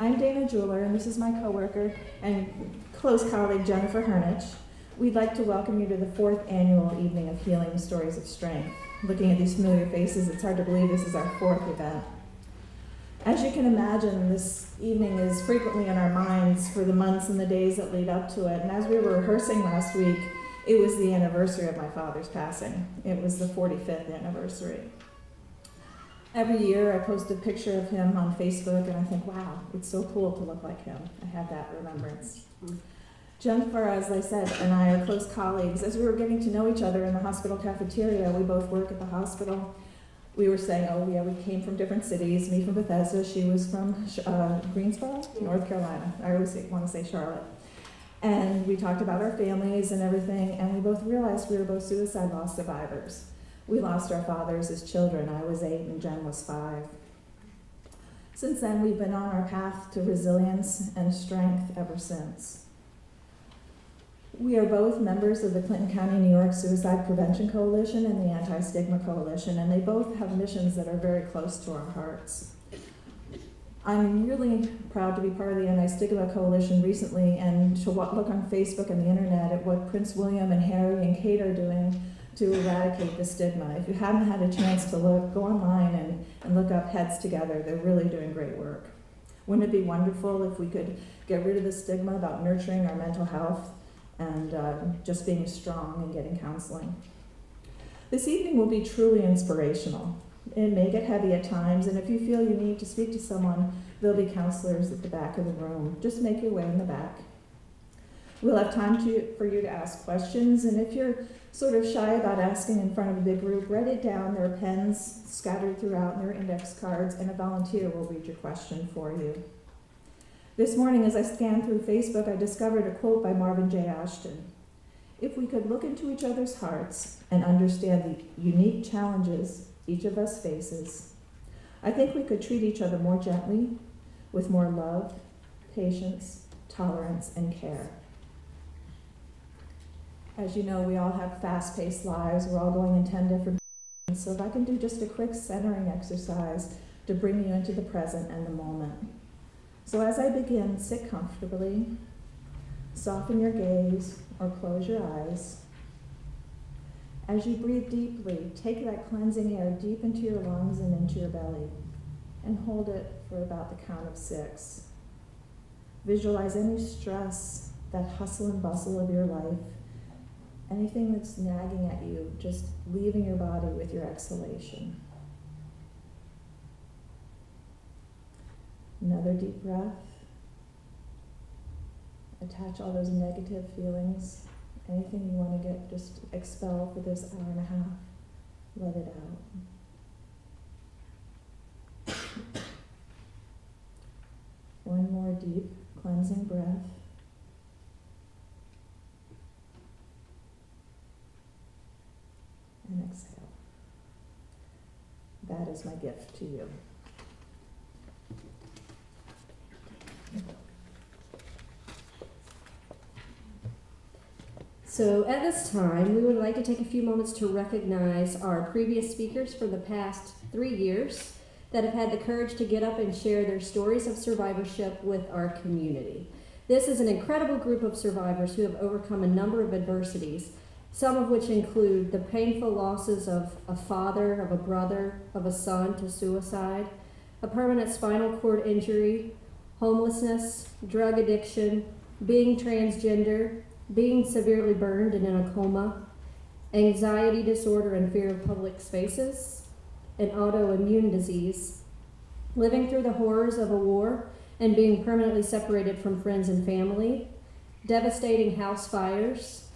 I'm Dana Jeweler, and this is my coworker and close colleague Jennifer Hernich. We'd like to welcome you to the fourth annual Evening of Healing Stories of Strength. Looking at these familiar faces, it's hard to believe this is our fourth event. As you can imagine, this evening is frequently in our minds for the months and the days that lead up to it. And as we were rehearsing last week, it was the anniversary of my father's passing. It was the 45th anniversary. Every year I post a picture of him on Facebook and I think, wow, it's so cool to look like him. I have that remembrance. Jennifer, as I said, and I are close colleagues. As we were getting to know each other in the hospital cafeteria, we both work at the hospital we were saying, oh, yeah, we came from different cities. Me from Bethesda, she was from uh, Greensboro, North Carolina. I always want to say Charlotte. And we talked about our families and everything, and we both realized we were both suicide loss survivors. We lost our fathers as children. I was eight and Jen was five. Since then, we've been on our path to resilience and strength ever since. We are both members of the Clinton County, New York Suicide Prevention Coalition and the Anti Stigma Coalition, and they both have missions that are very close to our hearts. I'm really proud to be part of the Anti Stigma Coalition recently and to look on Facebook and the internet at what Prince William and Harry and Kate are doing to eradicate the stigma. If you haven't had a chance to look, go online and, and look up Heads Together. They're really doing great work. Wouldn't it be wonderful if we could get rid of the stigma about nurturing our mental health and uh, just being strong and getting counseling. This evening will be truly inspirational. It may get heavy at times, and if you feel you need to speak to someone, there'll be counselors at the back of the room. Just make your way in the back. We'll have time to, for you to ask questions, and if you're sort of shy about asking in front of a big group, write it down. There are pens scattered throughout, and there are index cards, and a volunteer will read your question for you. This morning, as I scanned through Facebook, I discovered a quote by Marvin J. Ashton. If we could look into each other's hearts and understand the unique challenges each of us faces, I think we could treat each other more gently, with more love, patience, tolerance, and care. As you know, we all have fast paced lives. We're all going in 10 different directions. So, if I can do just a quick centering exercise to bring you into the present and the moment. So as I begin, sit comfortably, soften your gaze or close your eyes. As you breathe deeply, take that cleansing air deep into your lungs and into your belly, and hold it for about the count of six. Visualize any stress, that hustle and bustle of your life, anything that's nagging at you, just leaving your body with your exhalation. Another deep breath. Attach all those negative feelings, anything you want to get, just expel for this hour and a half. Let it out. One more deep cleansing breath. And exhale. That is my gift to you. So at this time, we would like to take a few moments to recognize our previous speakers for the past three years that have had the courage to get up and share their stories of survivorship with our community. This is an incredible group of survivors who have overcome a number of adversities, some of which include the painful losses of a father, of a brother, of a son to suicide, a permanent spinal cord injury, homelessness, drug addiction, being transgender, being severely burned and in a coma, anxiety disorder and fear of public spaces, an autoimmune disease, living through the horrors of a war and being permanently separated from friends and family, devastating house fires,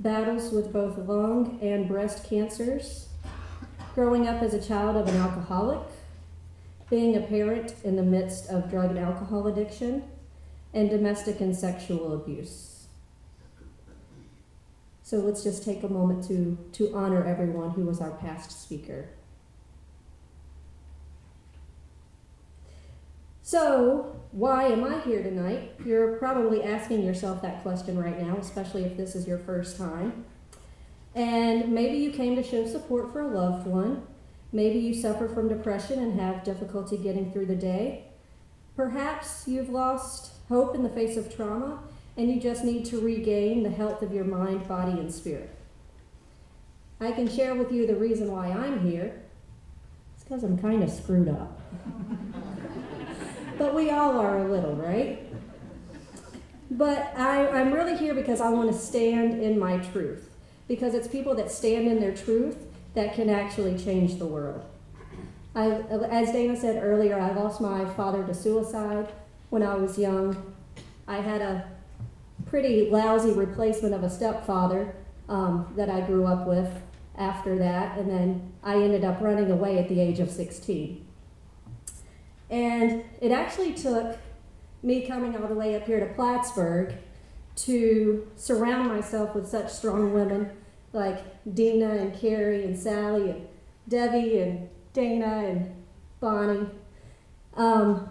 battles with both lung and breast cancers, growing up as a child of an alcoholic, being a parent in the midst of drug and alcohol addiction, and domestic and sexual abuse. So let's just take a moment to, to honor everyone who was our past speaker. So, why am I here tonight? You're probably asking yourself that question right now, especially if this is your first time. And maybe you came to show support for a loved one, Maybe you suffer from depression and have difficulty getting through the day. Perhaps you've lost hope in the face of trauma and you just need to regain the health of your mind, body, and spirit. I can share with you the reason why I'm here. It's because I'm kind of screwed up. but we all are a little, right? But I, I'm really here because I want to stand in my truth. Because it's people that stand in their truth that can actually change the world. I, as Dana said earlier, I lost my father to suicide when I was young. I had a pretty lousy replacement of a stepfather um, that I grew up with after that, and then I ended up running away at the age of 16. And it actually took me coming all the way up here to Plattsburgh to surround myself with such strong women like Dina and Carrie and Sally and Debbie and Dana and Bonnie. Um,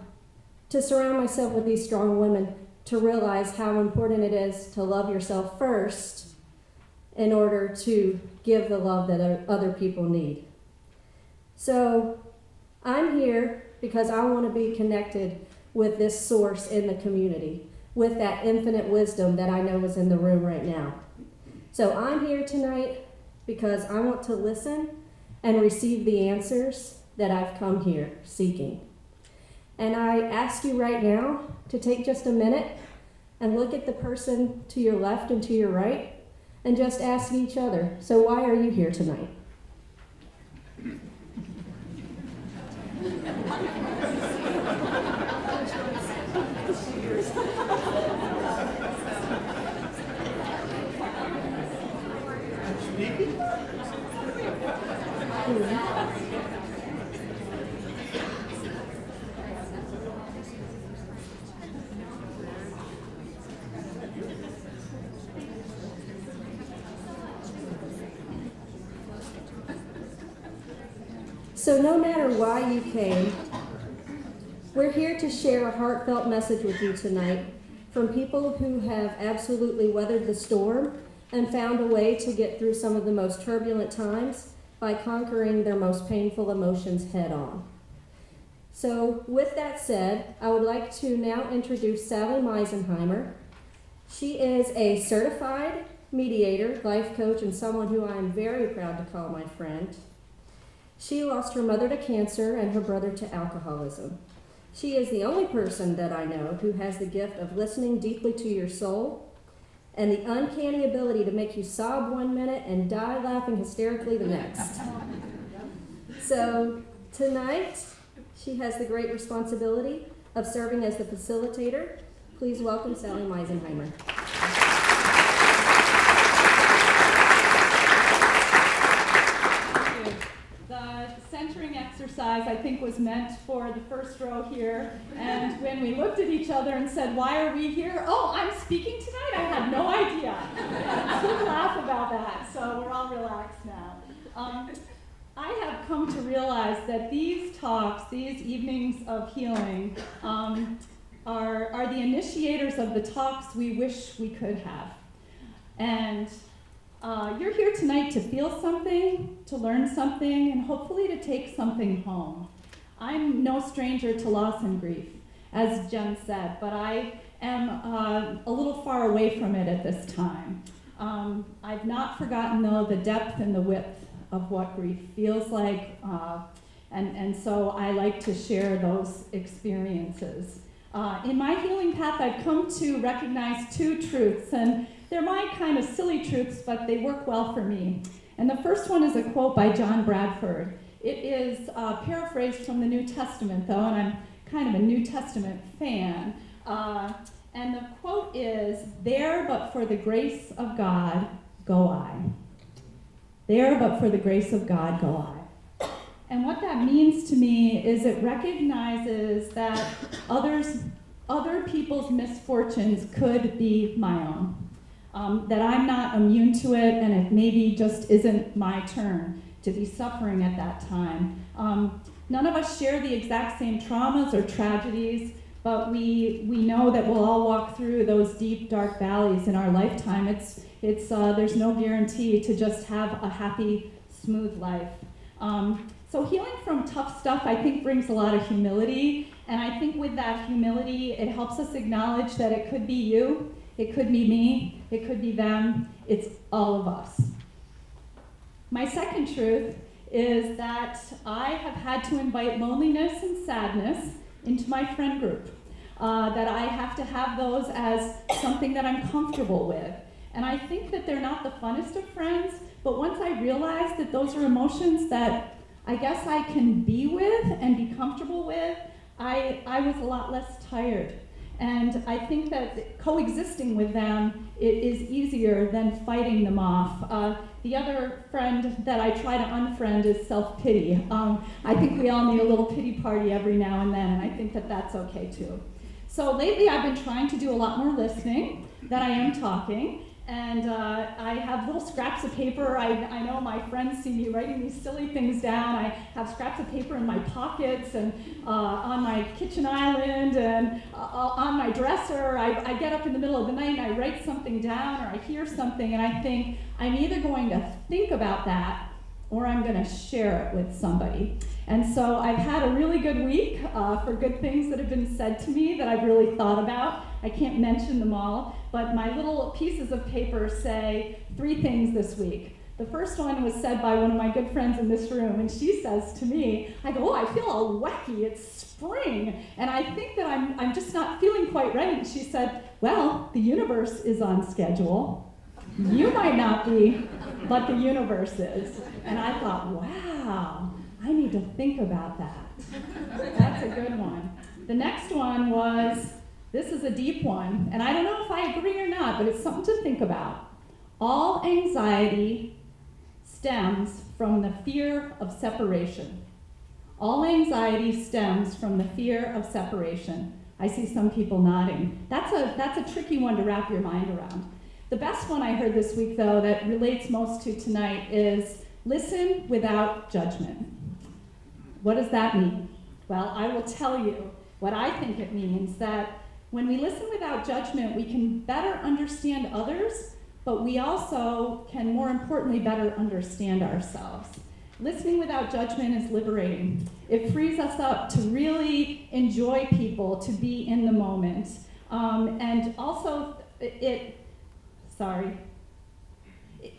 to surround myself with these strong women to realize how important it is to love yourself first in order to give the love that other people need. So I'm here because I want to be connected with this source in the community, with that infinite wisdom that I know is in the room right now. So I'm here tonight because I want to listen and receive the answers that I've come here seeking. And I ask you right now to take just a minute and look at the person to your left and to your right and just ask each other, so why are you here tonight? So, no matter why you came, we're here to share a heartfelt message with you tonight from people who have absolutely weathered the storm and found a way to get through some of the most turbulent times by conquering their most painful emotions head on. So, with that said, I would like to now introduce Sally Meisenheimer. She is a certified mediator, life coach, and someone who I am very proud to call my friend. She lost her mother to cancer and her brother to alcoholism. She is the only person that I know who has the gift of listening deeply to your soul and the uncanny ability to make you sob one minute and die laughing hysterically the next. So, tonight, she has the great responsibility of serving as the facilitator. Please welcome Sally Meisenheimer. centering exercise, I think, was meant for the first row here. And when we looked at each other and said, Why are we here? Oh, I'm speaking tonight? I had no idea. We laugh about that, so we're all relaxed now. Um, I have come to realize that these talks, these evenings of healing, um, are, are the initiators of the talks we wish we could have. And uh, you're here tonight to feel something, to learn something, and hopefully to take something home. I'm no stranger to loss and grief, as Jen said, but I am uh, a little far away from it at this time. Um, I've not forgotten, though, the depth and the width of what grief feels like, uh, and, and so I like to share those experiences. Uh, in my healing path, I've come to recognize two truths, and they're my kind of silly truths, but they work well for me. And the first one is a quote by John Bradford. It is uh, paraphrased from the New Testament, though, and I'm kind of a New Testament fan. Uh, and the quote is There but for the grace of God go I. There but for the grace of God go I. And what that means to me is it recognizes that others, other people's misfortunes could be my own um, that I'm not immune to it and it maybe just isn't my turn to be suffering at that time. Um, none of us share the exact same traumas or tragedies, but we, we know that we'll all walk through those deep, dark valleys in our lifetime. It's, it's, uh, there's no guarantee to just have a happy, smooth life. Um, so healing from tough stuff, I think, brings a lot of humility And I think with that humility, it helps us acknowledge that it could be you, it could be me, it could be them, it's all of us. My second truth is that I have had to invite loneliness and sadness into my friend group. Uh, that I have to have those as something that I'm comfortable with. And I think that they're not the funnest of friends, but once I realized that those are emotions that I guess I can be with and be comfortable with, I, I was a lot less tired. And I think that coexisting with them is easier than fighting them off. Uh, the other friend that I try to unfriend is self pity. Um, I think we all need a little pity party every now and then, and I think that that's okay too. So lately, I've been trying to do a lot more listening than I am talking. And uh, I have little scraps of paper. I, I know my friends see me writing these silly things down. I have scraps of paper in my pockets and uh, on my kitchen island and uh, on my dresser. I, I get up in the middle of the night and I write something down or I hear something and I think I'm either going to think about that or I'm going to share it with somebody. And so I've had a really good week uh, for good things that have been said to me that I've really thought about. I can't mention them all, but my little pieces of paper say three things this week. The first one was said by one of my good friends in this room, and she says to me, I go, Oh, I feel all wacky. It's spring. And I think that I'm, I'm just not feeling quite right. And she said, Well, the universe is on schedule. You might not be, but the universe is. And I thought, wow, I need to think about that. That's a good one. The next one was this is a deep one, and I don't know if I agree or not, but it's something to think about. All anxiety stems from the fear of separation. All anxiety stems from the fear of separation. I see some people nodding. That's a, that's a tricky one to wrap your mind around. The best one I heard this week, though, that relates most to tonight is listen without judgment. What does that mean? Well, I will tell you what I think it means that when we listen without judgment, we can better understand others, but we also can, more importantly, better understand ourselves. Listening without judgment is liberating. It frees us up to really enjoy people, to be in the moment. Um, and also, it, sorry.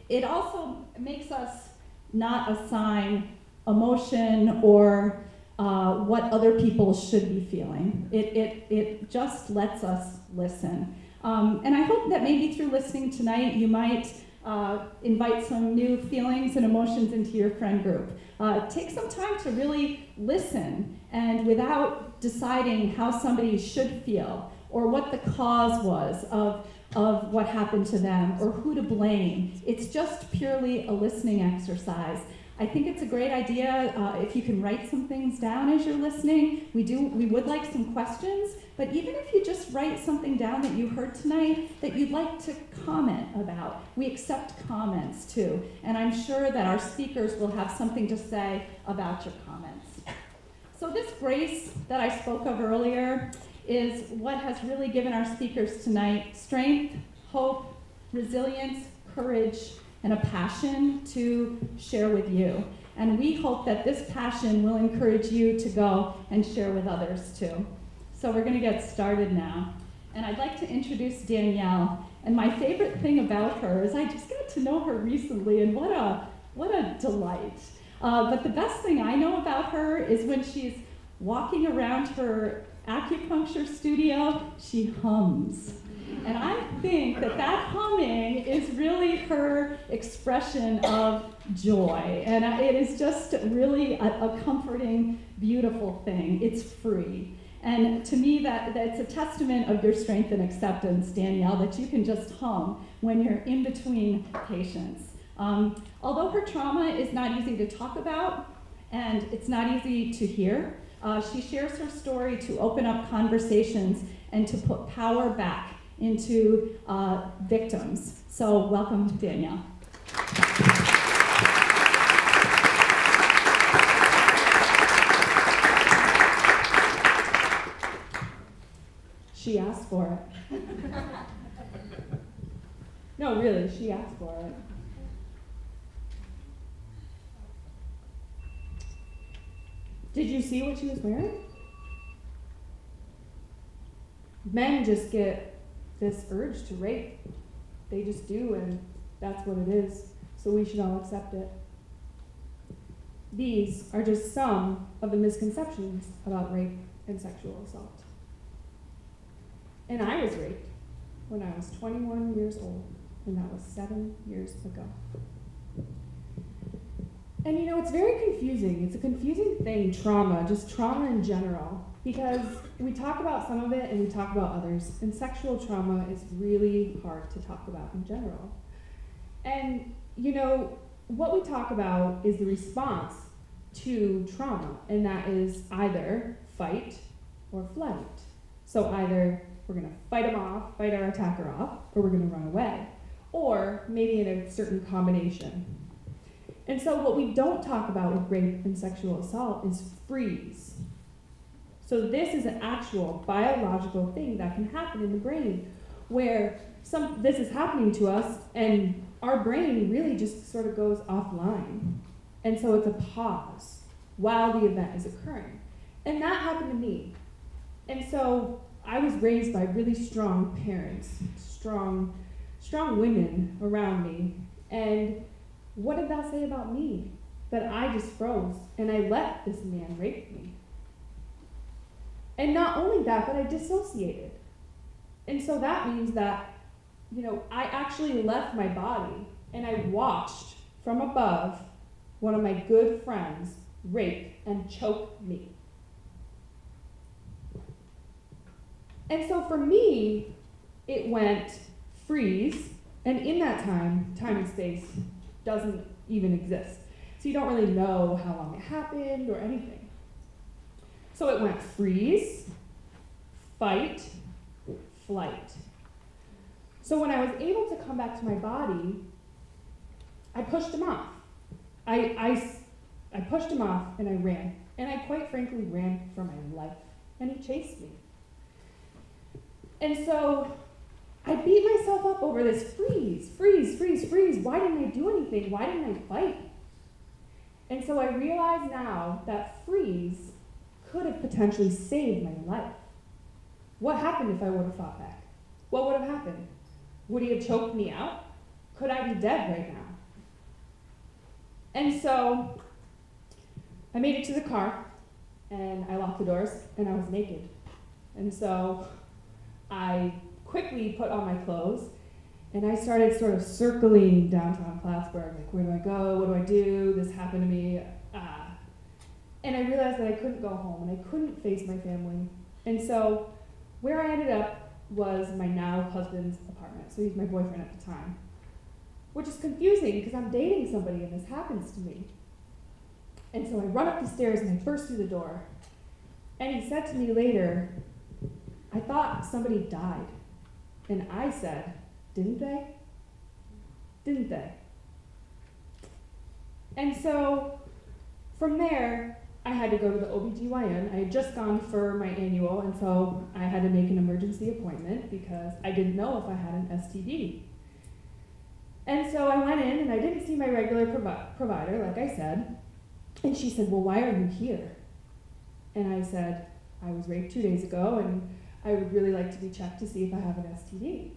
It also makes us not assign emotion or uh, what other people should be feeling. It, it, it just lets us listen. Um, and I hope that maybe through listening tonight, you might uh, invite some new feelings and emotions into your friend group. Uh, take some time to really listen and without deciding how somebody should feel or what the cause was of of what happened to them or who to blame. It's just purely a listening exercise. I think it's a great idea uh, if you can write some things down as you're listening. We do. We would like some questions, but even if you just write something down that you heard tonight that you'd like to comment about, we accept comments too. And I'm sure that our speakers will have something to say about your comments. So this grace that I spoke of earlier, is what has really given our speakers tonight strength, hope, resilience, courage, and a passion to share with you. And we hope that this passion will encourage you to go and share with others too. So we're going to get started now. And I'd like to introduce Danielle. And my favorite thing about her is I just got to know her recently, and what a, what a delight. Uh, but the best thing I know about her is when she's walking around her acupuncture studio, she hums. And I think that that humming is really her expression of joy. And it is just really a, a comforting, beautiful thing. It's free. And to me, that, that's a testament of your strength and acceptance, Danielle, that you can just hum when you're in between patients. Um, although her trauma is not easy to talk about and it's not easy to hear, uh, she shares her story to open up conversations and to put power back into uh, victims. So, welcome, Danielle. She asked for it. no, really, she asked for it. Did you see what she was wearing? men just get this urge to rape. They just do, and that's what it is. So we should all accept it. These are just some of the misconceptions about rape and sexual assault. And I was raped when I was 21 years old, and that was seven years ago. And you know, it's very confusing. It's a confusing thing, trauma, just trauma in general, because we talk about some of it and we talk about others. And sexual trauma is really hard to talk about in general. And you know, what we talk about is the response to trauma, and that is either fight or flight. So either we're going to fight them off, fight our attacker off, or we're going to run away, or maybe in a certain combination. And so, what we don't talk about with rape and sexual assault is freeze. So, this is an actual biological thing that can happen in the brain where some, this is happening to us, and our brain really just sort of goes offline. And so, it's a pause while the event is occurring. And that happened to me. And so, I was raised by really strong parents, strong, strong women around me, and what did that say about me? That I just froze and I let this man rape me. And not only that, but I dissociated. And so that means that, you know, I actually left my body and I watched from above one of my good friends rape and choke me. And so for me, it went freeze, and in that time, time and space doesn't even exist. So you don't really know how long it happened or anything. So it went freeze, fight, flight. So when I was able to come back to my body, I pushed him off. I, I, I pushed him off and I ran. And I quite frankly ran for my life. And he chased me. And so I beat myself up over this freeze, freeze, freeze, freeze. Why didn't I do anything? Why didn't I fight? And so I realize now that freeze could have potentially saved my life. What happened if I would have fought back? What would have happened? Would he have choked me out? Could I be dead right now? And so I made it to the car and I locked the doors and I was naked. And so I quickly put on my clothes and I started sort of circling downtown Plattsburgh, like, where do I go? What do I do? This happened to me. And I realized that I couldn't go home and I couldn't face my family. And so, where I ended up was my now husband's apartment. So, he's my boyfriend at the time. Which is confusing because I'm dating somebody and this happens to me. And so I run up the stairs and I burst through the door. And he said to me later, I thought somebody died. And I said, Didn't they? Didn't they? And so from there, I had to go to the OBGYN. I had just gone for my annual, and so I had to make an emergency appointment because I didn't know if I had an STD. And so I went in and I didn't see my regular provi- provider, like I said. And she said, Well, why are you here? And I said, I was raped two days ago and I would really like to be checked to see if I have an STD.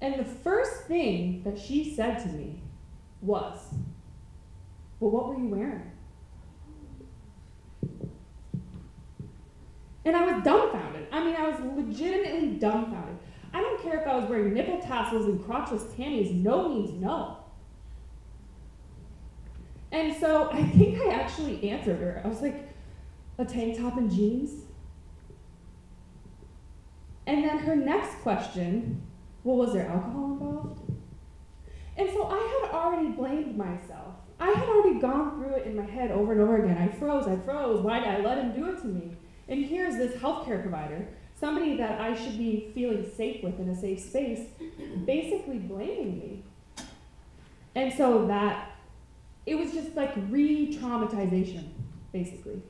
And the first thing that she said to me was, Well, what were you wearing? And I was dumbfounded. I mean, I was legitimately dumbfounded. I don't care if I was wearing nipple tassels and crotchless panties, no means no. And so I think I actually answered her. I was like, a tank top and jeans? And then her next question, well, was there alcohol involved? And so I had already blamed myself. I had already gone through it in my head over and over again. I froze, I froze. Why did I let him do it to me? And here's this healthcare provider, somebody that I should be feeling safe with in a safe space, basically blaming me. And so that, it was just like re traumatization, basically.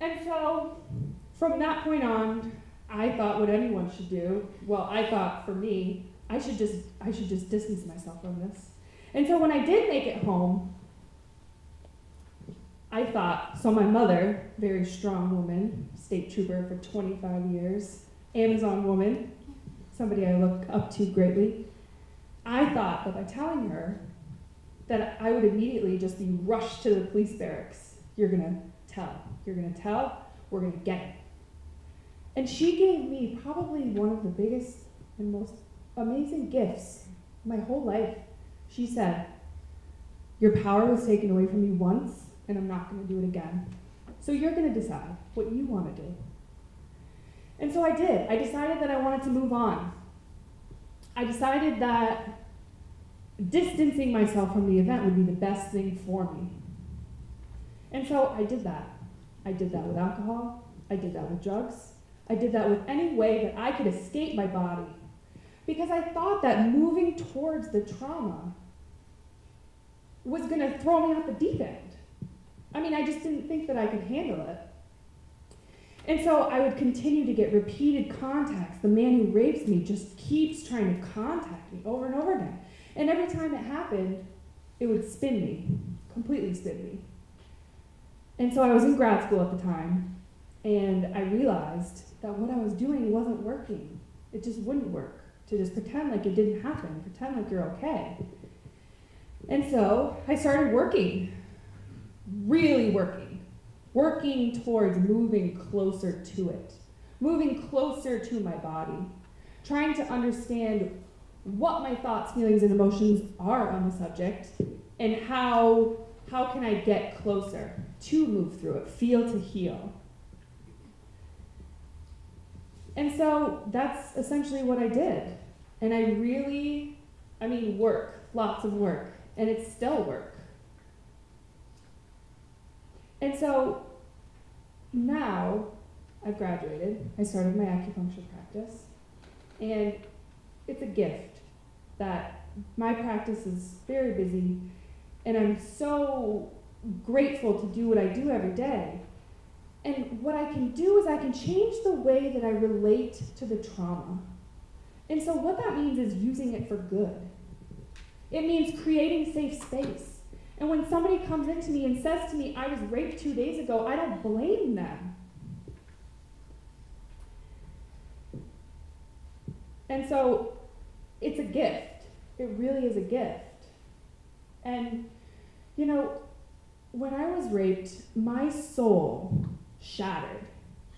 And so from that point on, I thought what anyone should do. Well, I thought for me, I should just I should just distance myself from this. And so when I did make it home, I thought, so my mother, very strong woman, state trooper for 25 years, Amazon woman, somebody I look up to greatly, I thought that by telling her that I would immediately just be rushed to the police barracks. You're gonna tell. You're gonna tell. We're gonna get it. And she gave me probably one of the biggest and most amazing gifts my whole life. She said, Your power was taken away from you once, and I'm not going to do it again. So you're going to decide what you want to do. And so I did. I decided that I wanted to move on. I decided that distancing myself from the event would be the best thing for me. And so I did that. I did that with alcohol. I did that with drugs. I did that with any way that I could escape my body. Because I thought that moving towards the trauma was going to throw me off the deep end. I mean, I just didn't think that I could handle it. And so I would continue to get repeated contacts. The man who rapes me just keeps trying to contact me over and over again. And every time it happened, it would spin me, completely spin me. And so I was in grad school at the time, and I realized that what I was doing wasn't working. It just wouldn't work to just pretend like it didn't happen, pretend like you're okay. And so I started working, really working, working towards moving closer to it, moving closer to my body, trying to understand what my thoughts, feelings, and emotions are on the subject, and how, how can I get closer to move through it, feel to heal. And so that's essentially what I did. And I really, I mean, work, lots of work, and it's still work. And so now I've graduated, I started my acupuncture practice, and it's a gift that my practice is very busy, and I'm so grateful to do what I do every day. And what I can do is I can change the way that I relate to the trauma. And so, what that means is using it for good. It means creating safe space. And when somebody comes into me and says to me, I was raped two days ago, I don't blame them. And so, it's a gift. It really is a gift. And, you know, when I was raped, my soul shattered.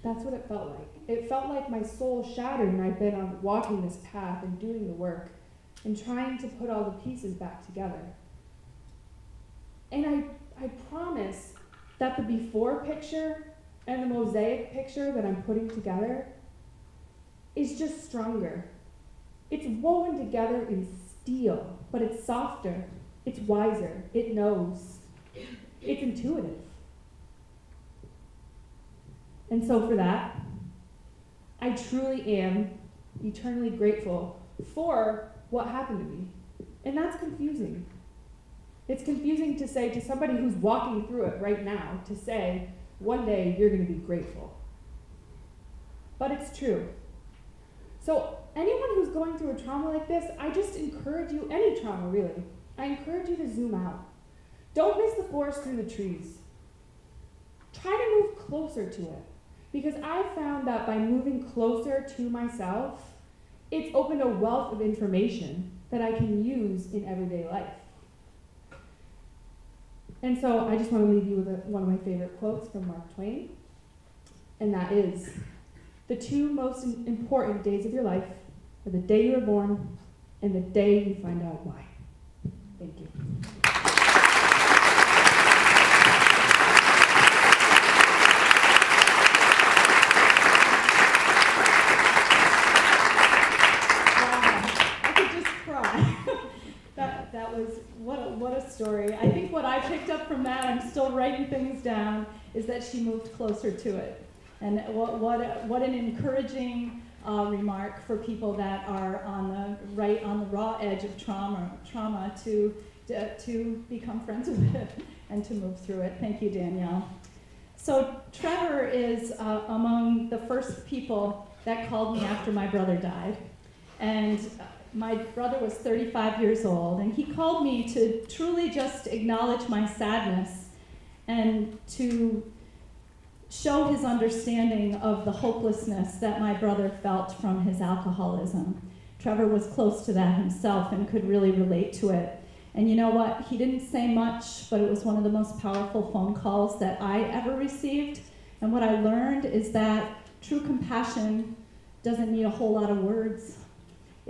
That's what it felt like. It felt like my soul shattered, and I've been on walking this path and doing the work and trying to put all the pieces back together. And I, I promise that the before picture and the mosaic picture that I'm putting together is just stronger. It's woven together in steel, but it's softer, it's wiser, it knows, it's intuitive. And so, for that, I truly am eternally grateful for what happened to me. And that's confusing. It's confusing to say to somebody who's walking through it right now, to say, one day you're going to be grateful. But it's true. So, anyone who's going through a trauma like this, I just encourage you, any trauma really, I encourage you to zoom out. Don't miss the forest through the trees. Try to move closer to it. Because I found that by moving closer to myself, it's opened a wealth of information that I can use in everyday life. And so I just want to leave you with a, one of my favorite quotes from Mark Twain, and that is The two most important days of your life are the day you were born and the day you find out why. Thank you. story. I think what I picked up from that, I'm still writing things down, is that she moved closer to it. And what, what, what an encouraging uh, remark for people that are on the right on the raw edge of trauma, trauma to, to, to become friends with it and to move through it. Thank you, Danielle. So Trevor is uh, among the first people that called me after my brother died. And my brother was 35 years old, and he called me to truly just acknowledge my sadness and to show his understanding of the hopelessness that my brother felt from his alcoholism. Trevor was close to that himself and could really relate to it. And you know what? He didn't say much, but it was one of the most powerful phone calls that I ever received. And what I learned is that true compassion doesn't need a whole lot of words.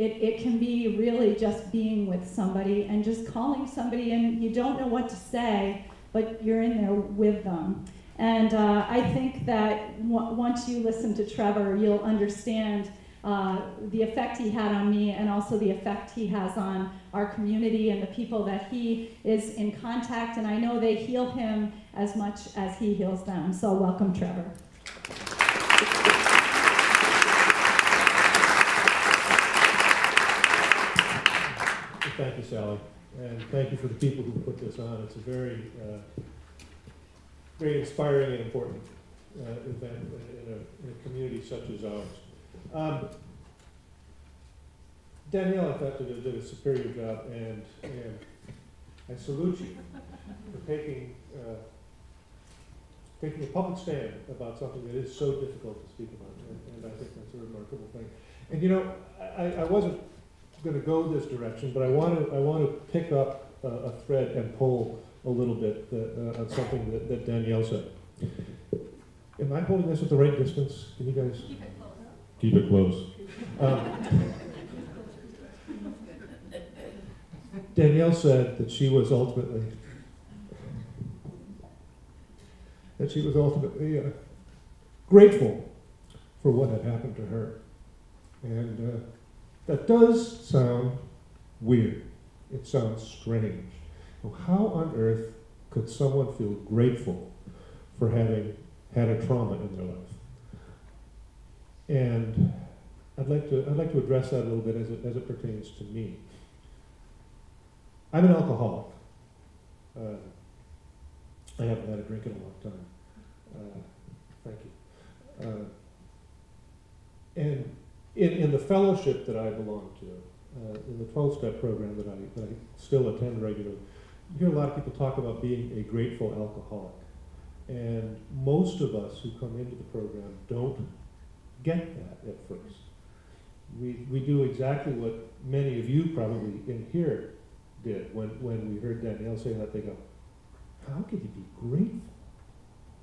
It, it can be really just being with somebody and just calling somebody, and you don't know what to say, but you're in there with them. And uh, I think that once you listen to Trevor, you'll understand uh, the effect he had on me and also the effect he has on our community and the people that he is in contact. And I know they heal him as much as he heals them. So, welcome, Trevor. Thank you, Sally, and thank you for the people who put this on. It's a very, uh, very inspiring and important uh, event in a, in a community such as ours. Um, Danielle, I thought, did a, did a superior job, and, and I salute you for taking, uh, taking a public stand about something that is so difficult to speak about, and, and I think that's a remarkable thing. And you know, I, I wasn't going to go this direction, but I want to I want to pick up uh, a thread and pull a little bit that, uh, on something that, that Danielle said. Am I holding this at the right distance? Can you guys keep it close? Um, Danielle said that she was ultimately that she was ultimately uh, grateful for what had happened to her, and. That does sound weird. It sounds strange. how on earth could someone feel grateful for having had a trauma in their life? And I'd like to, I'd like to address that a little bit as it, as it pertains to me. I'm an alcoholic. Uh, I haven't had a drink in a long time. Uh, thank you. Uh, and in, in the fellowship that I belong to, uh, in the 12 step program that I, that I still attend regularly, you hear a lot of people talk about being a grateful alcoholic. And most of us who come into the program don't get that at first. We, we do exactly what many of you probably in here did when, when we heard Danielle say that. They go, How could you be grateful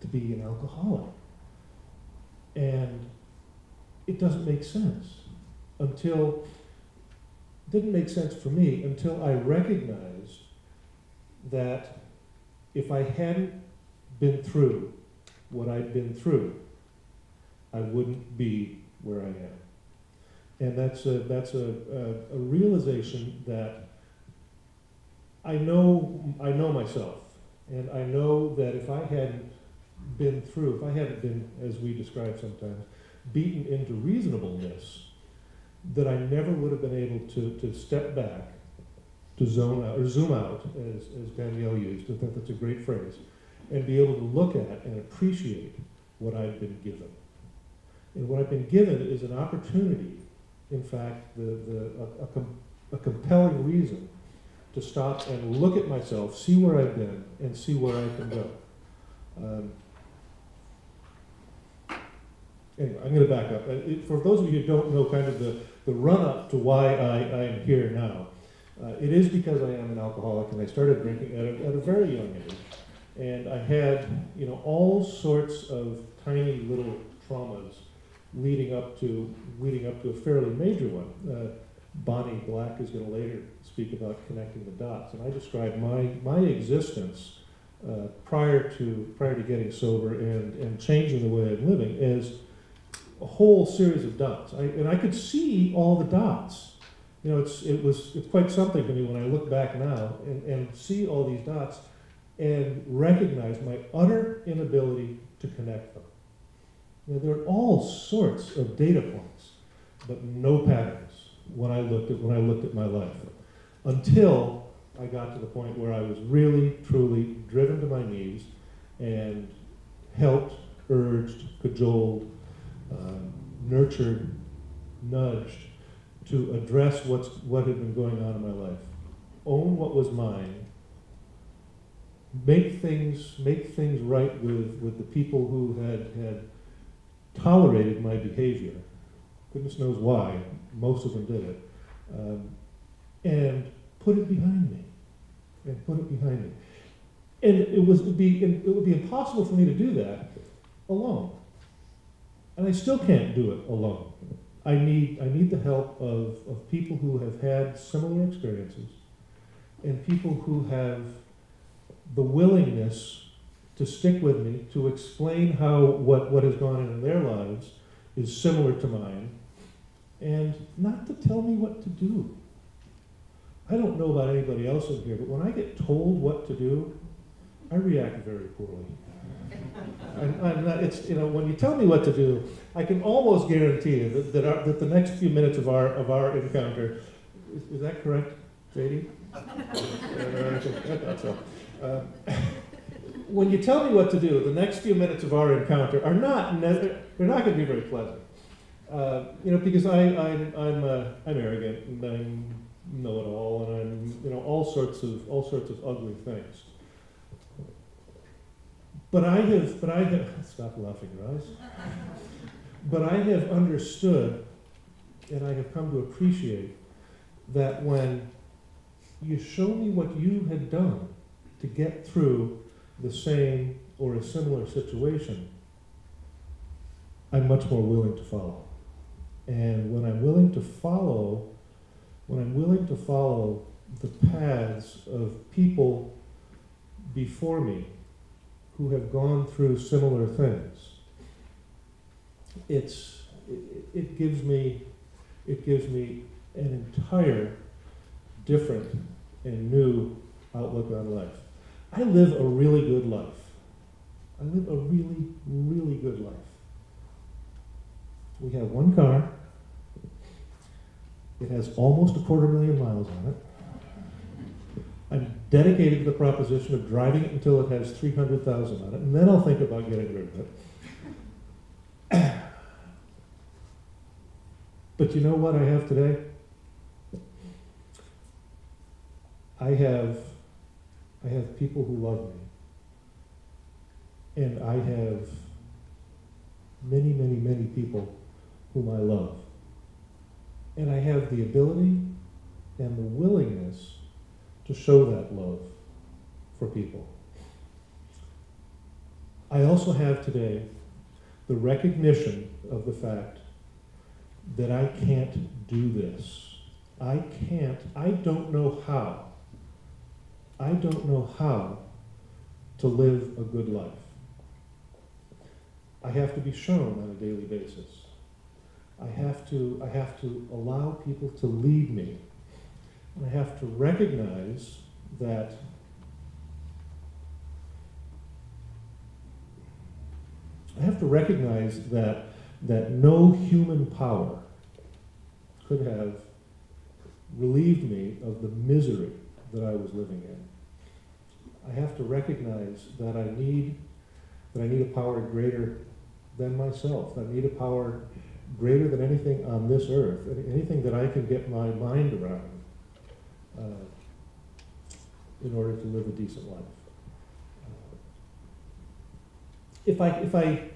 to be an alcoholic? And it doesn't make sense until didn't make sense for me until I recognized that if I hadn't been through what I'd been through, I wouldn't be where I am. And that's a, that's a, a, a realization that I know, I know myself. And I know that if I hadn't been through, if I hadn't been, as we describe sometimes, beaten into reasonableness that I never would have been able to, to step back, to zone out, or zoom out, as, as Danielle used. I think that's a great phrase, and be able to look at and appreciate what I've been given. And what I've been given is an opportunity, in fact, the, the, a, a, com, a compelling reason to stop and look at myself, see where I've been, and see where I can go. Um, anyway, I'm going to back up. Uh, it, for those of you who don't know kind of the, the run up to why I, I am here now, uh, it is because I am an alcoholic and I started drinking at a, at a very young age. And I had, you know, all sorts of tiny little traumas leading up to leading up to a fairly major one. Uh, Bonnie Black is going to later speak about connecting the dots, and I describe my my existence uh, prior to prior to getting sober and and changing the way I'm living as a whole series of dots. I, and I could see all the dots. You know, it's, it was it's quite something to me when I look back now and, and see all these dots and recognize my utter inability to connect them. You know, there are all sorts of data points, but no patterns when I looked at when I looked at my life. Until I got to the point where I was really, truly driven to my knees and helped, urged, cajoled, nurtured, nudged to address what's, what had been going on in my life. Own what was mine make things make things right with, with the people who had had tolerated my behavior. Goodness knows why. Most of them did it, um, and put it behind me, and put it behind me. And it was would be it would be impossible for me to do that alone, and I still can't do it alone. I need I need the help of, of people who have had similar experiences, and people who have the willingness to stick with me, to explain how what, what has gone on in their lives is similar to mine, and not to tell me what to do. I don't know about anybody else in here, but when I get told what to do, I react very poorly. I'm, I'm not, it's, you know, when you tell me what to do, I can almost guarantee you that, that, our, that the next few minutes of our, of our encounter, is, is that correct, JD? Uh, I when you tell me what to do, the next few minutes of our encounter are not, they're not going to be very pleasant. Uh, you know, because I, I'm, I'm, uh, I'm arrogant and I know it all, and I'm, you know, all sorts of, all sorts of ugly things. But I have, but I have, stop laughing, guys. But I have understood, and I have come to appreciate, that when you show me what you had done to get through the same or a similar situation, I'm much more willing to follow. And when I'm willing to follow, when I'm willing to follow the paths of people before me who have gone through similar things, it's, it, it gives me, it gives me an entire different and new outlook on life. I live a really good life. I live a really, really good life. We have one car. It has almost a quarter million miles on it. I'm dedicated to the proposition of driving it until it has 300,000 on it, and then I'll think about getting rid of it. but you know what I have today? I have I have people who love me. And I have many, many, many people whom I love. And I have the ability and the willingness to show that love for people. I also have today the recognition of the fact that I can't do this. I can't, I don't know how I don't know how to live a good life. I have to be shown on a daily basis. I have to, I have to allow people to lead me. I have to recognize that I have to recognize that, that no human power could have relieved me of the misery that I was living in. I have to recognize that I need that I need a power greater than myself. I need a power greater than anything on this earth, anything that I can get my mind around uh, in order to live a decent life. Uh, if I if I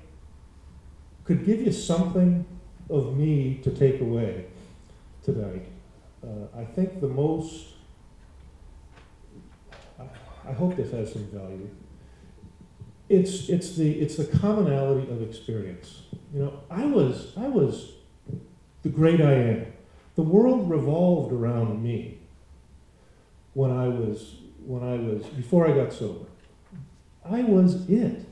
could give you something of me to take away tonight, uh, I think the most I hope this has some value. It's, it's, the, it's the commonality of experience. You know, I was, I was the great I am. The world revolved around me when I was, when I was, before I got sober. I was it.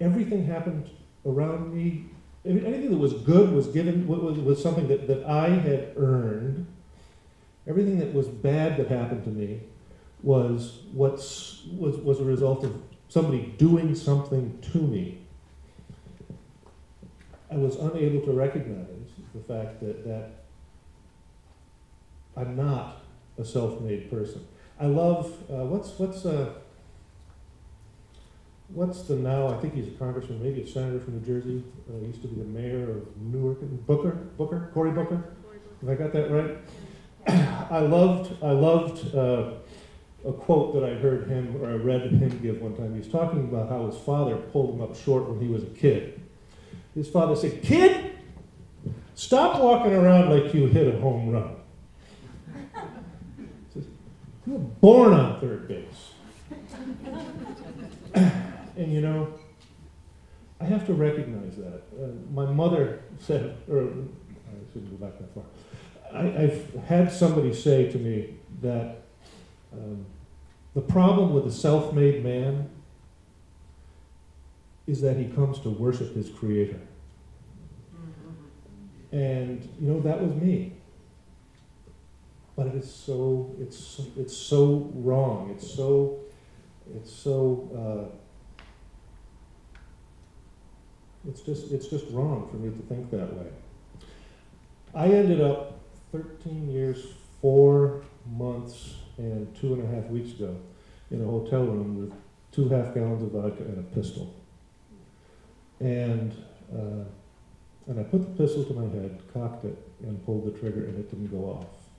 Everything happened around me. Anything that was good was given, was, was something that, that I had earned. Everything that was bad that happened to me was what's was, was a result of somebody doing something to me. I was unable to recognize the fact that, that I'm not a self-made person. I love uh, what's what's uh, what's the now? I think he's a congressman, maybe a senator from New Jersey. Uh, he used to be the mayor of Newark. Booker, Booker, Cory Booker. Have I got that right? I loved I loved uh, a quote that I heard him, or I read him give one time. He was talking about how his father pulled him up short when he was a kid. His father said, Kid, stop walking around like you hit a home run. You were born on third base. and you know, I have to recognize that. Uh, my mother said, or I shouldn't go back that far. I, I've had somebody say to me that um, the problem with a self made man is that he comes to worship his creator. And, you know, that was me. But it is so, it's, it's so wrong. It's so, it's so, uh, it's just, it's just wrong for me to think that way. I ended up 13 years, four months, and two and a half weeks ago in a hotel room with two half gallons of vodka and a pistol. And, uh, and I put the pistol to my head, cocked it, and pulled the trigger, and it didn't go off.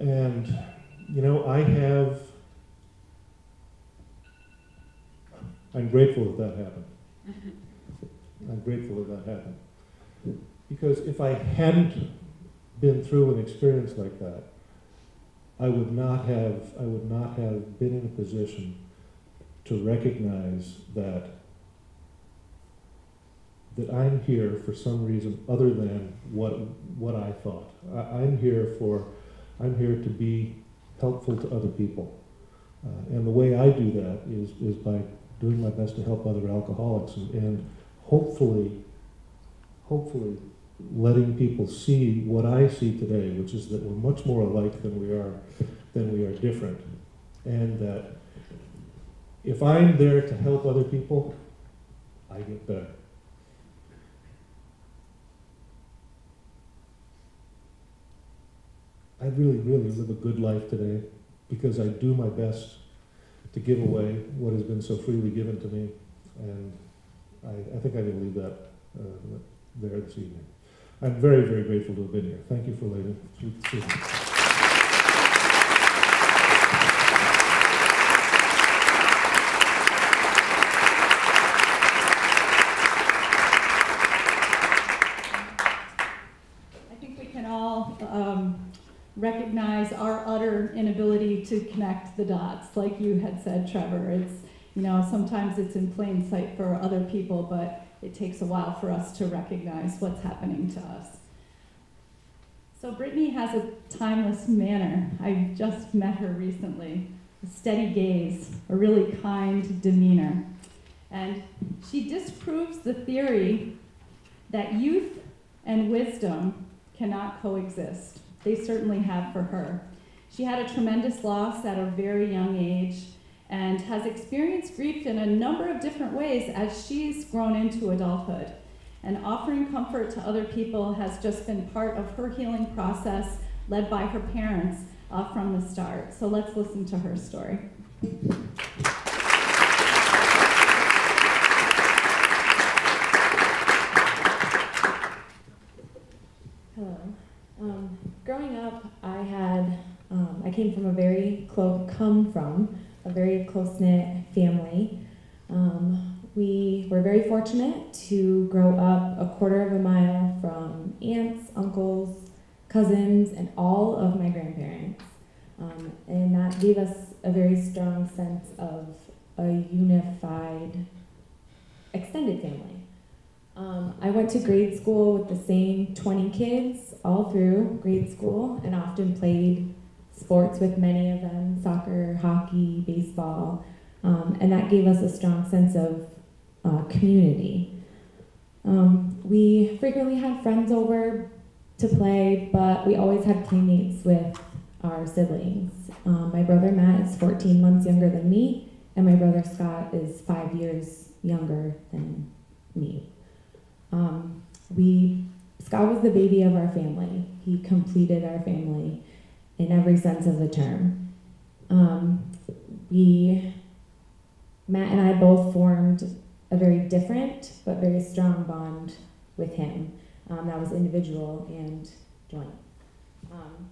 And, you know, I have, I'm grateful that that happened. Mm-hmm. I'm grateful that that happened. Because if I hadn't been through an experience like that, I would not have, I would not have been in a position to recognize that that I'm here for some reason other than what what I thought. I, I'm here for, I'm here to be helpful to other people, uh, and the way I do that is is by doing my best to help other alcoholics and, and hopefully, hopefully letting people see what I see today, which is that we're much more alike than we are than we are different, and that if I'm there to help other people, I get better. I really, really live a good life today because I do my best to give away what has been so freely given to me, and I, I think I can leave that uh, there this evening. I'm very, very grateful to have been here. Thank you for letting me speak. I think we can all um, recognize our utter inability to connect the dots, like you had said, Trevor. It's, you know, sometimes it's in plain sight for other people, but it takes a while for us to recognize what's happening to us. So Brittany has a timeless manner. I just met her recently. A steady gaze, a really kind demeanor. And she disproves the theory that youth and wisdom cannot coexist. They certainly have for her. She had a tremendous loss at a very young age and has experienced grief in a number of different ways as she's grown into adulthood. And offering comfort to other people has just been part of her healing process, led by her parents uh, from the start. So let's listen to her story. Hello. Um, growing up, I had, um, I came from a very close, come from a very close knit family. Um, we were very fortunate to grow up a quarter of a mile from aunts, uncles, cousins, and all of my grandparents. Um, and that gave us a very strong sense of a unified extended family. Um, I went to grade school with the same 20 kids all through grade school and often played sports with many of them soccer, hockey, baseball. Um, and that gave us a strong sense of uh, community. Um, we frequently had friends over to play, but we always had playmates with our siblings. Um, my brother Matt is 14 months younger than me, and my brother Scott is five years younger than me. Um, we Scott was the baby of our family. He completed our family in every sense of the term. Um, we Matt and I both formed a very different but very strong bond with him. Um, that was individual and joint. Um,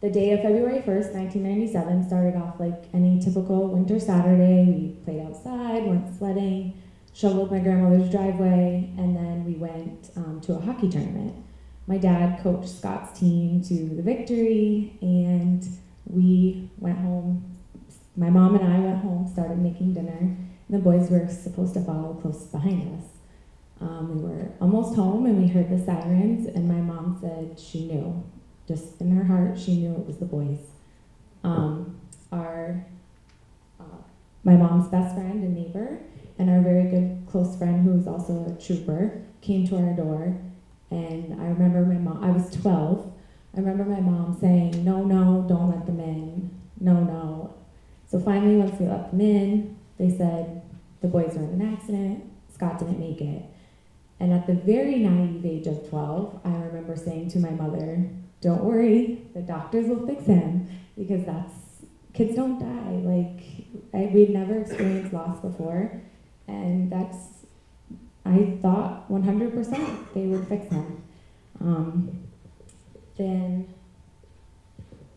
the day of February 1st, 1997 started off like any typical winter Saturday. We played outside, went sledding, shoveled my grandmother's driveway, and then we went um, to a hockey tournament. My dad coached Scott's team to the victory, and we went home. My mom and I went home, started making dinner, and the boys were supposed to follow close behind us. Um, we were almost home, and we heard the sirens, and my mom said she knew. Just in her heart, she knew it was the boys. Um, our, uh, my mom's best friend and neighbor, and our very good close friend, who was also a trooper, came to our door. And I remember my mom, I was 12. I remember my mom saying, No, no, don't let them in. No, no. So finally, once we let them in, they said the boys were in an accident. Scott didn't make it. And at the very naive age of 12, I remember saying to my mother, Don't worry, the doctors will fix him because that's kids don't die. Like, I, we'd never experienced loss before. And that's, I thought 100% they would fix him. Um, then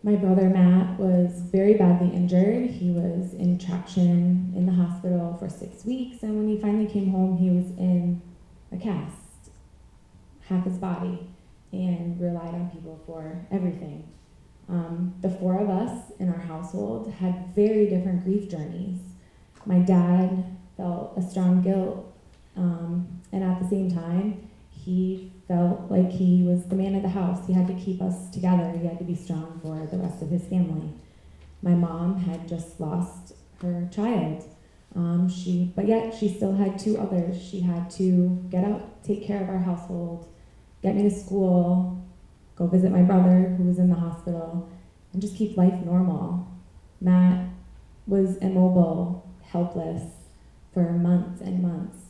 my brother Matt was very badly injured. He was in traction in the hospital for six weeks, and when he finally came home, he was in a cast, half his body, and relied on people for everything. Um, the four of us in our household had very different grief journeys. My dad felt a strong guilt, um, and at the same time, he felt like he was the man of the house. He had to keep us together. He had to be strong for the rest of his family. My mom had just lost her child. Um, she, but yet she still had two others. She had to get out, take care of our household, get me to school, go visit my brother who was in the hospital, and just keep life normal. Matt was immobile, helpless for months and months.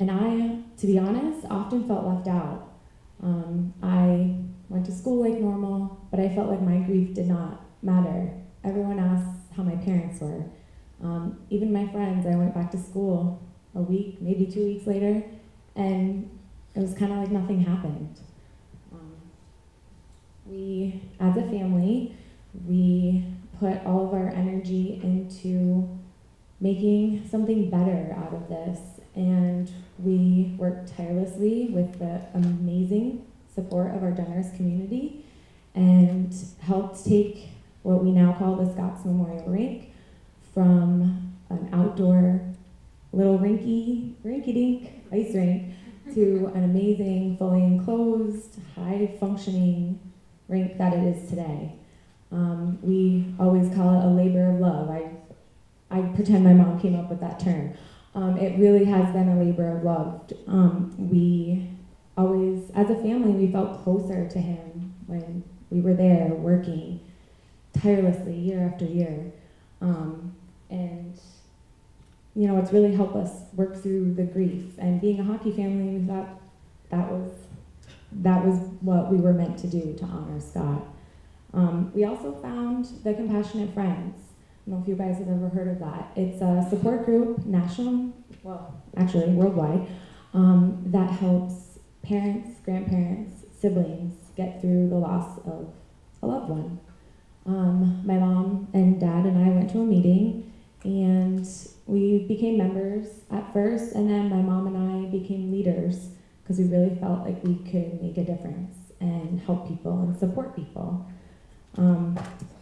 And I, to be honest, often felt left out. Um, I went to school like normal, but I felt like my grief did not matter. Everyone asked how my parents were. Um, even my friends, I went back to school a week, maybe two weeks later, and it was kind of like nothing happened. Um, we, as a family, we put all of our energy into making something better out of this, and we worked tirelessly with the amazing support of our generous community and helped take what we now call the Scotts Memorial Rink from an outdoor little rinky, rinky dink ice rink to an amazing, fully enclosed, high functioning rink that it is today. Um, we always call it a labor of love. I, I pretend my mom came up with that term. Um, it really has been a labor of love. Um, we always, as a family, we felt closer to him when we were there working tirelessly year after year. Um, and, you know, it's really helped us work through the grief. And being a hockey family, we thought that was, that was what we were meant to do to honor Scott. Um, we also found the Compassionate Friends. I don't know if you guys have ever heard of that. It's a support group, national, well, actually worldwide, um, that helps parents, grandparents, siblings get through the loss of a loved one. Um, my mom and dad and I went to a meeting and we became members at first, and then my mom and I became leaders because we really felt like we could make a difference and help people and support people. Um,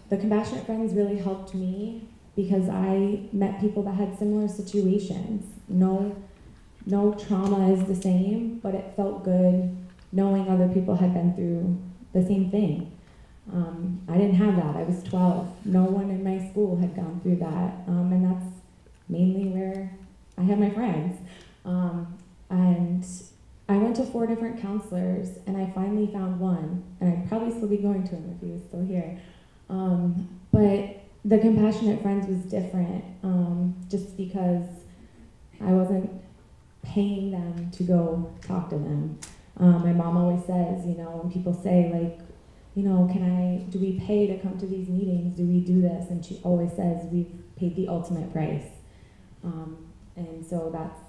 the Compassionate Friends really helped me because I met people that had similar situations. No, no trauma is the same, but it felt good knowing other people had been through the same thing. Um, I didn't have that. I was 12. No one in my school had gone through that, um, and that's mainly where I had my friends. Um, and I went to four different counselors, and I finally found one, and I'd probably still be going to him if he was still here. Um, but the Compassionate Friends was different, um, just because I wasn't paying them to go talk to them. Um, my mom always says, you know, when people say like, you know, can I, do we pay to come to these meetings? Do we do this? And she always says, we've paid the ultimate price. Um, and so that's,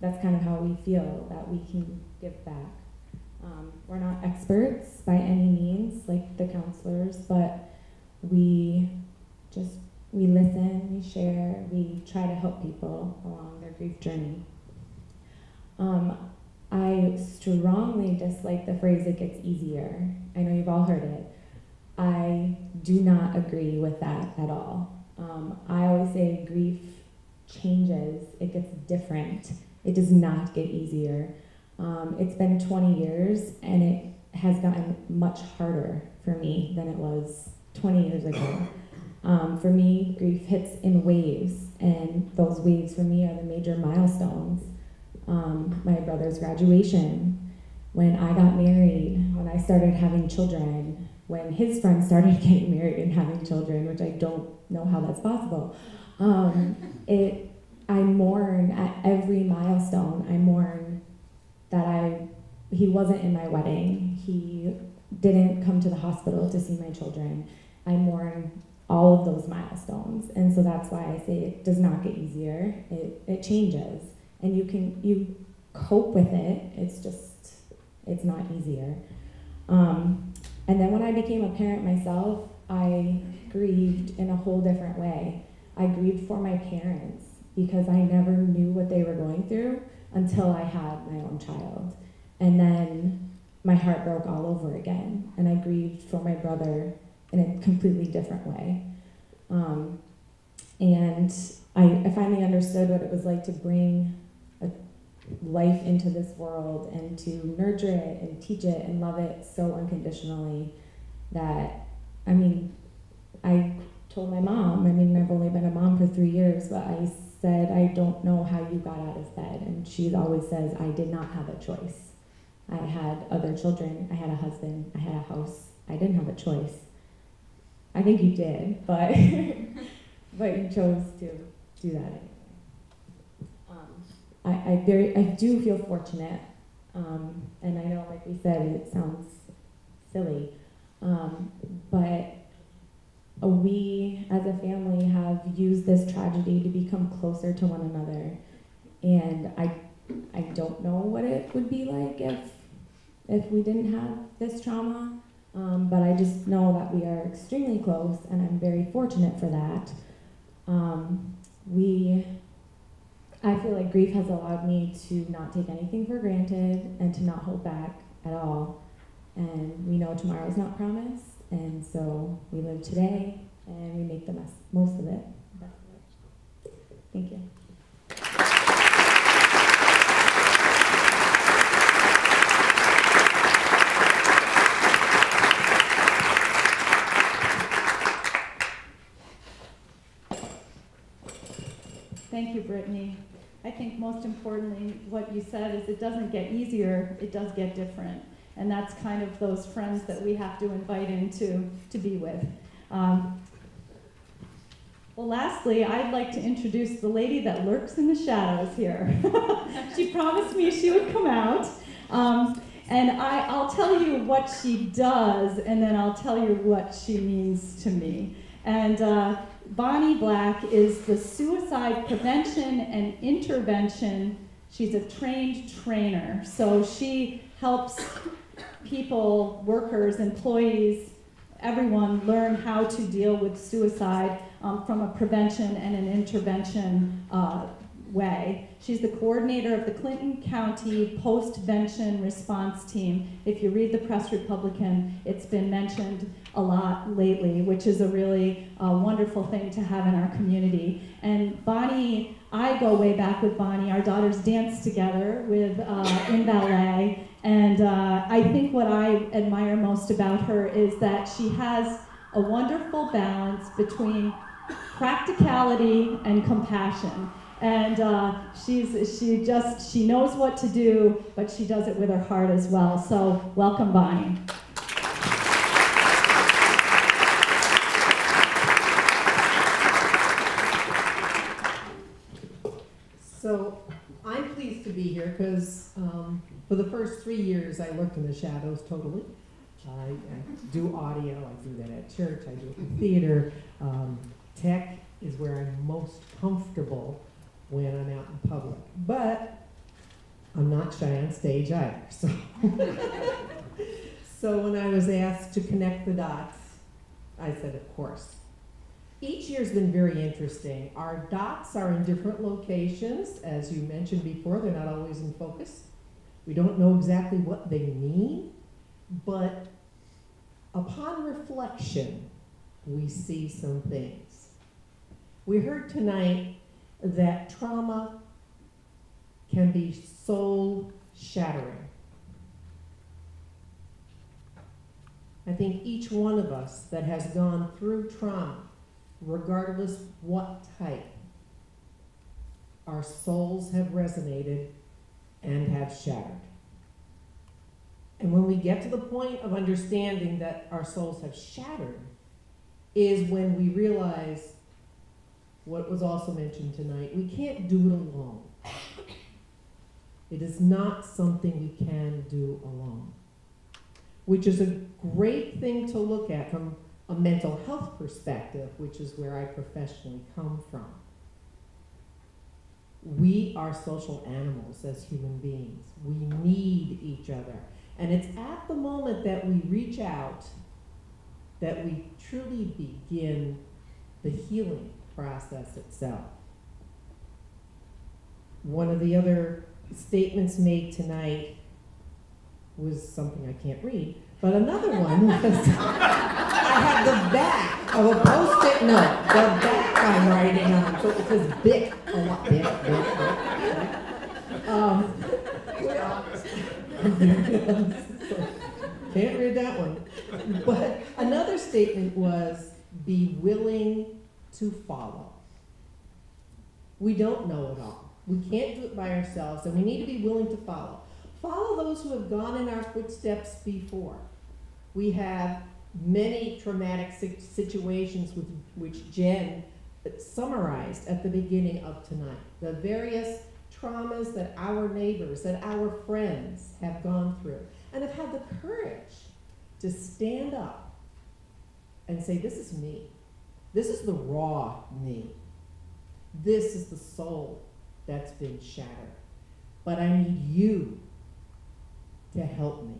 that's kind of how we feel that we can give back. Um, we're not experts by any means, like the counselors, but we just we listen, we share, we try to help people along their grief journey. Um, I strongly dislike the phrase "it gets easier." I know you've all heard it. I do not agree with that at all. Um, I always say grief changes; it gets different. It does not get easier. Um, it's been 20 years, and it has gotten much harder for me than it was 20 years ago. Um, for me, grief hits in waves, and those waves for me are the major milestones. Um, my brother's graduation, when I got married, when I started having children, when his friends started getting married and having children, which I don't know how that's possible. Um, it, I mourn at every milestone. I mourn that I, he wasn't in my wedding. He didn't come to the hospital to see my children. I mourn all of those milestones. And so that's why I say it does not get easier. It, it changes. And you can, you cope with it. It's just, it's not easier. Um, and then when I became a parent myself, I grieved in a whole different way. I grieved for my parents because I never knew what they were going through until I had my own child. And then my heart broke all over again. And I grieved for my brother in a completely different way. Um, and I, I finally understood what it was like to bring a life into this world and to nurture it and teach it and love it so unconditionally that, I mean, I told my mom, I mean, I've only been a mom for three years, but I said, I don't know how you got out of bed. And she always says, I did not have a choice. I had other children, I had a husband, I had a house. I didn't have a choice. I think you did, but but you chose to do that anyway. Um, I, I very I do feel fortunate, um, and I know, like we said, it sounds silly, um, but we as a family have used this tragedy to become closer to one another, and I I don't know what it would be like if if we didn't have this trauma. Um, but I just know that we are extremely close, and I'm very fortunate for that. Um, we, I feel like grief has allowed me to not take anything for granted and to not hold back at all. And we know tomorrow is not promised, and so we live today and we make the most, most of it. Thank you. Thank you, Brittany. I think most importantly, what you said is it doesn't get easier, it does get different. And that's kind of those friends that we have to invite into to be with. Um, well, lastly, I'd like to introduce the lady that lurks in the shadows here. she promised me she would come out. Um, and I, I'll tell you what she does, and then I'll tell you what she means to me. And uh, Bonnie Black is the suicide prevention and intervention. She's a trained trainer. So she helps people, workers, employees, everyone learn how to deal with suicide um, from a prevention and an intervention uh, way. She's the coordinator of the Clinton County Postvention Response Team. If you read the Press Republican, it's been mentioned a lot lately, which is a really uh, wonderful thing to have in our community. And Bonnie, I go way back with Bonnie. Our daughters dance together with uh, in ballet, and uh, I think what I admire most about her is that she has a wonderful balance between practicality and compassion. And uh, she's she just she knows what to do, but she does it with her heart as well. So welcome, Bonnie. So I'm pleased be here because um, for the first three years I worked in the shadows totally. I, I do audio, I do that at church, I do it in theater. Um, tech is where I'm most comfortable when I'm out in public. But I'm not shy on stage either. So, so when I was asked to connect the dots, I said, of course. Each year's been very interesting. Our dots are in different locations, as you mentioned before, they're not always in focus. We don't know exactly what they mean, but upon reflection, we see some things. We heard tonight that trauma can be soul shattering. I think each one of us that has gone through trauma, regardless what type, our souls have resonated and have shattered. And when we get to the point of understanding that our souls have shattered, is when we realize what was also mentioned tonight we can't do it alone. It is not something we can do alone, which is a great thing to look at from a mental health perspective, which is where I professionally come from. We are social animals as human beings. We need each other. And it's at the moment that we reach out that we truly begin the healing process itself. One of the other statements made tonight was something I can't read, but another one was I have the back of a post-it note. The back I'm writing on, so it says Bic a lot. Bic, Bic, Bic. Um, can't read that one. But another statement was be willing to follow. We don't know it all. We can't do it by ourselves, and we need to be willing to follow. Follow those who have gone in our footsteps before. We have many traumatic situations with which Jen summarized at the beginning of tonight. The various traumas that our neighbors, that our friends have gone through, and have had the courage to stand up and say, This is me. This is the raw me. This is the soul that's been shattered. But I need you to help me.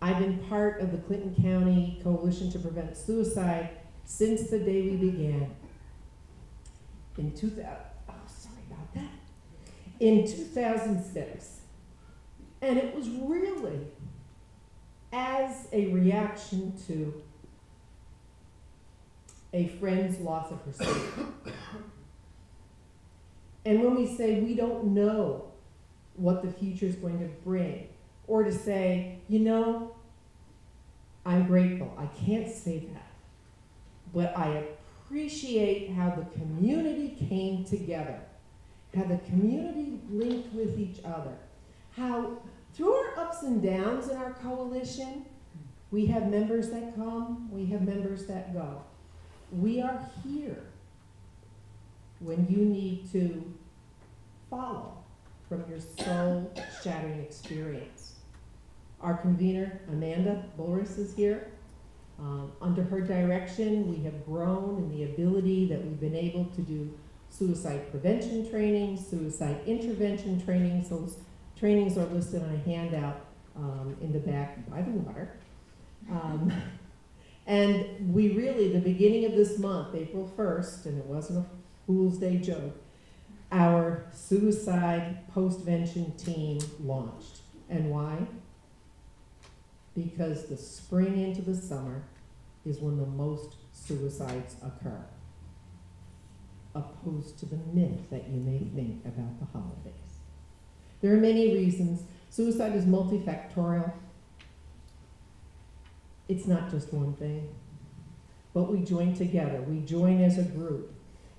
I've been part of the Clinton County Coalition to Prevent Suicide since the day we began. In 2000, oh, sorry about that. In 2006. And it was really as a reaction to a friend's loss of her son. and when we say we don't know what the future is going to bring, or to say, you know, I'm grateful. I can't say that. But I appreciate how the community came together, how the community linked with each other, how through our ups and downs in our coalition, we have members that come, we have members that go. We are here when you need to follow from your soul shattering experience. Our convener, Amanda Boris, is here. Um, under her direction, we have grown in the ability that we've been able to do suicide prevention training, suicide intervention trainings. Those trainings are listed on a handout um, in the back by the water. Um, and we really, the beginning of this month, April 1st, and it wasn't a Fool's Day joke, our suicide postvention team launched. And why? Because the spring into the summer is when the most suicides occur, opposed to the myth that you may think about the holidays. There are many reasons. Suicide is multifactorial. It's not just one thing. But we join together, we join as a group.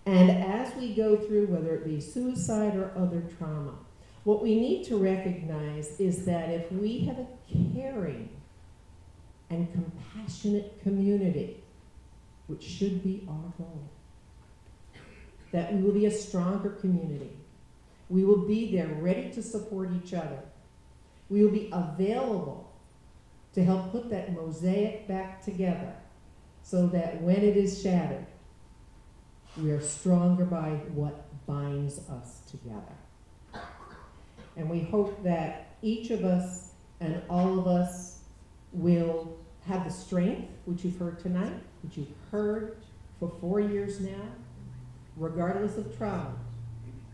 And as we go through, whether it be suicide or other trauma, what we need to recognize is that if we have a caring and compassionate community, which should be our goal, that we will be a stronger community. We will be there ready to support each other. We will be available to help put that mosaic back together so that when it is shattered, we are stronger by what binds us together. And we hope that each of us and all of us will have the strength, which you've heard tonight, which you've heard for four years now, regardless of trauma,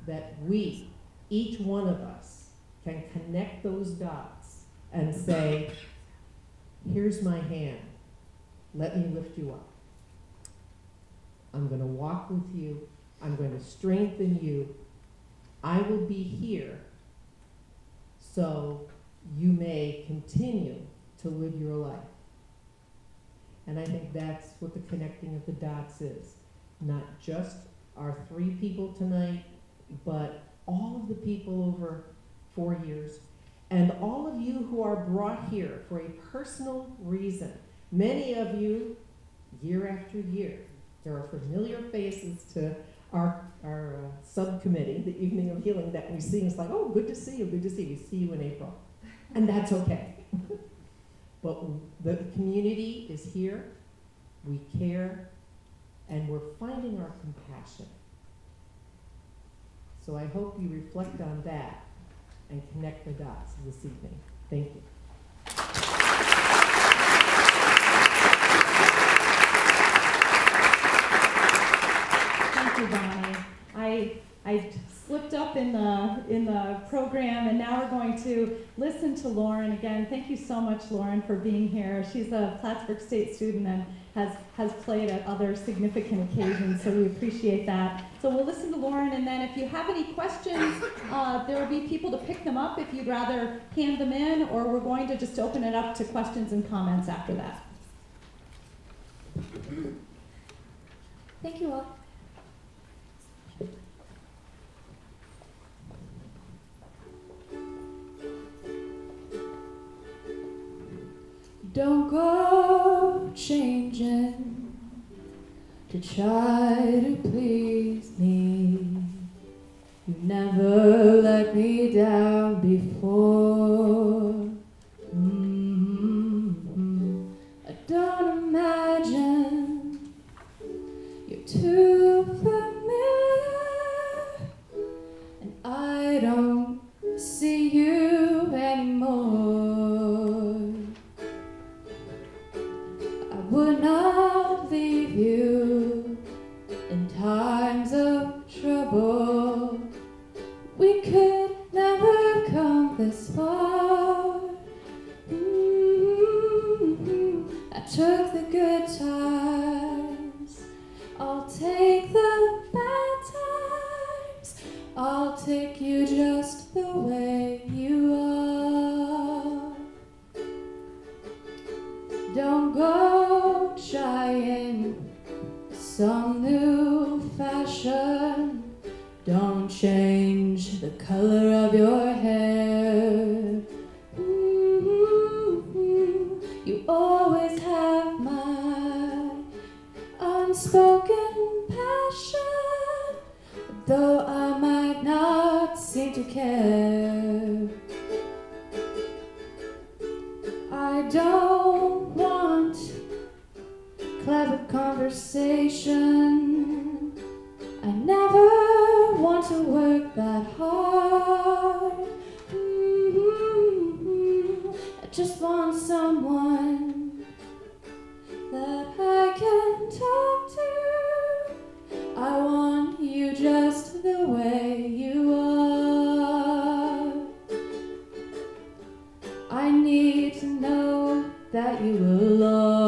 that we, each one of us, can connect those dots and say, here's my hand, let me lift you up. I'm going to walk with you, I'm going to strengthen you, I will be here so you may continue to live your life. And I think that's what the connecting of the dots is. Not just our three people tonight, but all of the people over four years, and all of you who are brought here for a personal reason. Many of you, year after year, there are familiar faces to our, our uh, subcommittee, the Evening of Healing, that we see. It's like, oh, good to see you, good to see you. We see you in April. And that's okay. but the community is here, we care, and we're finding our compassion. So I hope you reflect on that and connect the dots this evening. Thank you. Thank you, Bonnie. I, I slipped up in the, in the program, and now we're going to listen to Lauren again. Thank you so much, Lauren, for being here. She's a Plattsburgh State student and has, has played at other significant occasions, so we appreciate that. So we'll listen to Lauren, and then if you have any questions, uh, there will be people to pick them up if you'd rather hand them in, or we're going to just open it up to questions and comments after that. Thank you all. Don't go changing to try to please me. You never let me down before. That you will always